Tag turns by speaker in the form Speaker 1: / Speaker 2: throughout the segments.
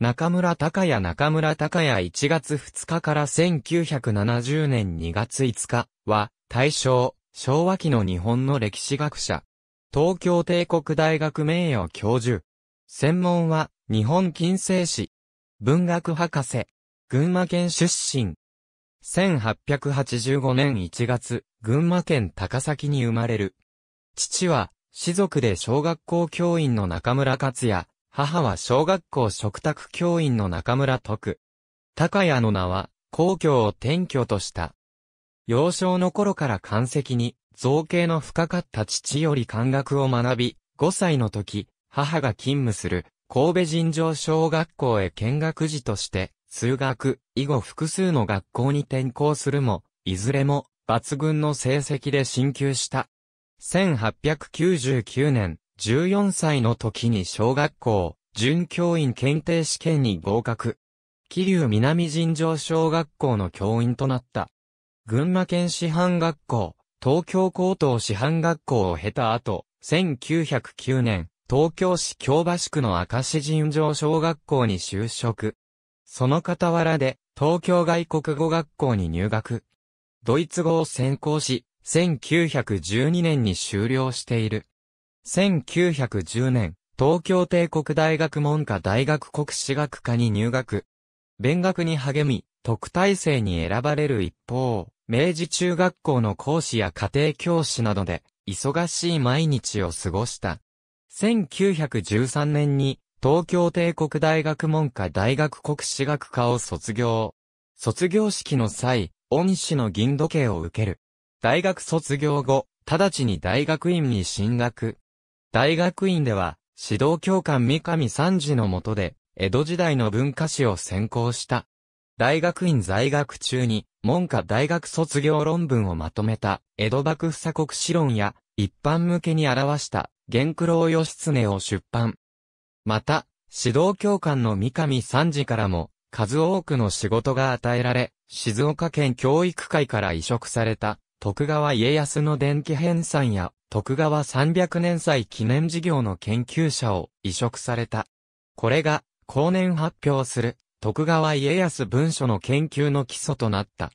Speaker 1: 中村隆也中村隆也1月2日から1970年2月5日は、大正、昭和期の日本の歴史学者。東京帝国大学名誉教授。専門は、日本近世史。文学博士。群馬県出身。1885年1月、群馬県高崎に生まれる。父は、士族で小学校教員の中村克也。母は小学校食卓教員の中村徳。高谷の名は、皇居を転居とした。幼少の頃から漢石に、造形の深かった父より漢学を学び、5歳の時、母が勤務する、神戸尋常小学校へ見学時として、数学、以後複数の学校に転校するも、いずれも、抜群の成績で進級した。1899年、14歳の時に小学校、準教員検定試験に合格。桐生南尋常小学校の教員となった。群馬県師範学校、東京高等師範学校を経た後、1909年、東京市京橋区の明石尋常小学校に就職。その傍らで、東京外国語学校に入学。ドイツ語を専攻し、1912年に修了している。1910年、東京帝国大学文科大学国史学科に入学。勉学に励み、特待生に選ばれる一方、明治中学校の講師や家庭教師などで、忙しい毎日を過ごした。1913年に、東京帝国大学文科大学国史学科を卒業。卒業式の際、恩師の銀時計を受ける。大学卒業後、直ちに大学院に進学。大学院では、指導教官三上三次の下で、江戸時代の文化史を専攻した。大学院在学中に、文科大学卒業論文をまとめた、江戸幕府鎖国史論や、一般向けに表した、元九郎義経を出版。また、指導教官の三上三次からも、数多くの仕事が与えられ、静岡県教育会から移植された、徳川家康の電気編纂や、徳川300年祭記念事業の研究者を移植された。これが、後年発表する、徳川家康文書の研究の基礎となった。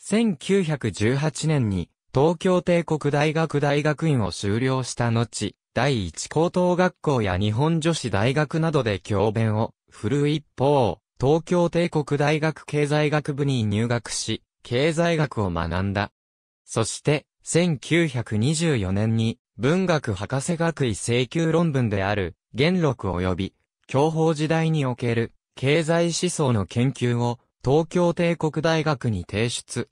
Speaker 1: 1918年に、東京帝国大学大学院を修了した後、第一高等学校や日本女子大学などで教鞭を振る一方、東京帝国大学経済学部に入学し、経済学を学んだ。そして、1924年に文学博士学位請求論文である元禄及び教法時代における経済思想の研究を東京帝国大学に提出。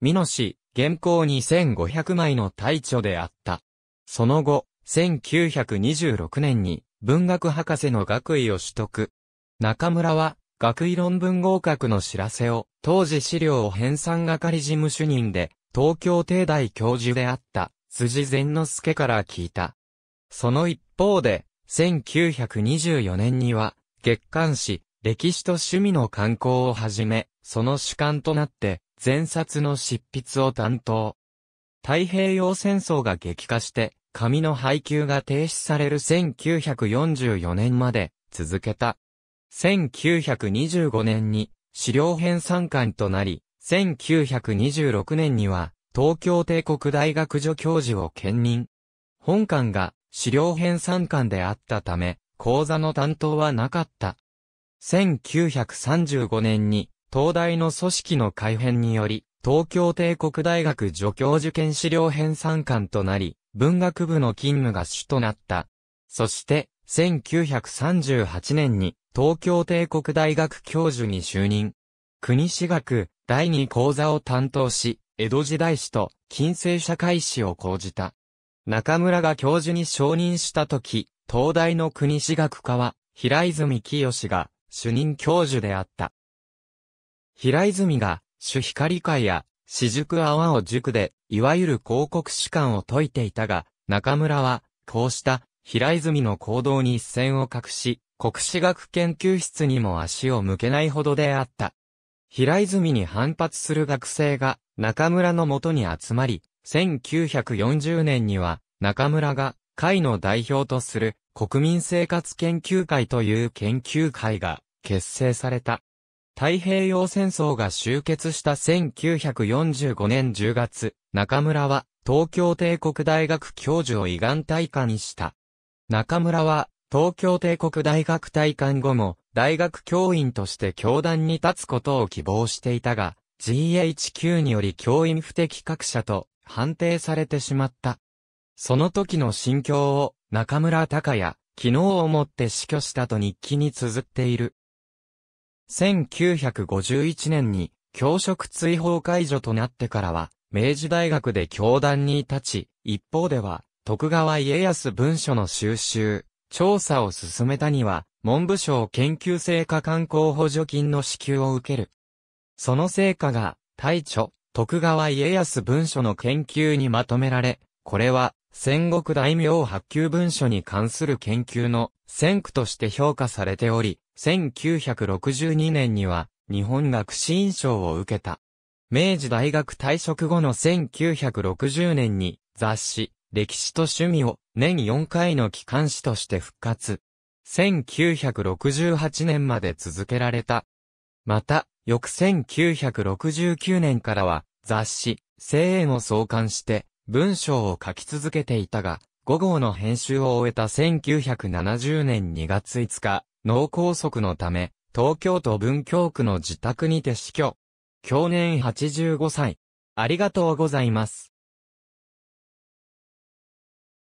Speaker 1: 美濃市原稿2500枚の大著であった。その後、1926年に文学博士の学位を取得。中村は学位論文合格の知らせを当時資料を編纂係事務主任で東京帝大教授であった辻善之助から聞いた。その一方で、1924年には月刊誌歴史と趣味の観光をはじめ、その主観となって前冊の執筆を担当。太平洋戦争が激化して、紙の配給が停止される1944年まで続けた。1925年に資料編参観となり、1926年には、東京帝国大学助教授を兼任。本館が資料編参観であったため、講座の担当はなかった。1935年に、東大の組織の改編により、東京帝国大学助教授兼資料編参観となり、文学部の勤務が主となった。そして、1938年に、東京帝国大学教授に就任。国史学、第二講座を担当し、江戸時代史と近世社会史を講じた。中村が教授に承認したとき、東大の国史学科は、平泉清が主任教授であった。平泉が、主光会や、私塾阿波を塾で、いわゆる広告士官を説いていたが、中村は、こうした平泉の行動に一線を画し、国史学研究室にも足を向けないほどであった。平泉に反発する学生が中村のもとに集まり、1940年には中村が会の代表とする国民生活研究会という研究会が結成された。太平洋戦争が終結した1945年10月、中村は東京帝国大学教授を依願退官にした。中村は東京帝国大学退官後も大学教員として教壇に立つことを希望していたが、GHQ により教員不適格者と判定されてしまった。その時の心境を中村隆也、昨日をもって死去したと日記に綴っている。1951年に教職追放解除となってからは、明治大学で教壇に立ち、一方では、徳川家康文書の収集、調査を進めたには、文部省研究成果観光補助金の支給を受ける。その成果が、大著、徳川家康文書の研究にまとめられ、これは、戦国大名発給文書に関する研究の先駆として評価されており、1962年には日本学士院賞を受けた。明治大学退職後の1960年に雑誌、歴史と趣味を年4回の機関誌として復活。1968年まで続けられた。また、翌1969年からは雑誌、声援を創刊して文章を書き続けていたが、5号の編集を終えた1970年2月5日、脳梗塞のため、東京都文京区の自宅にて死去。去年85歳。ありがとうございます。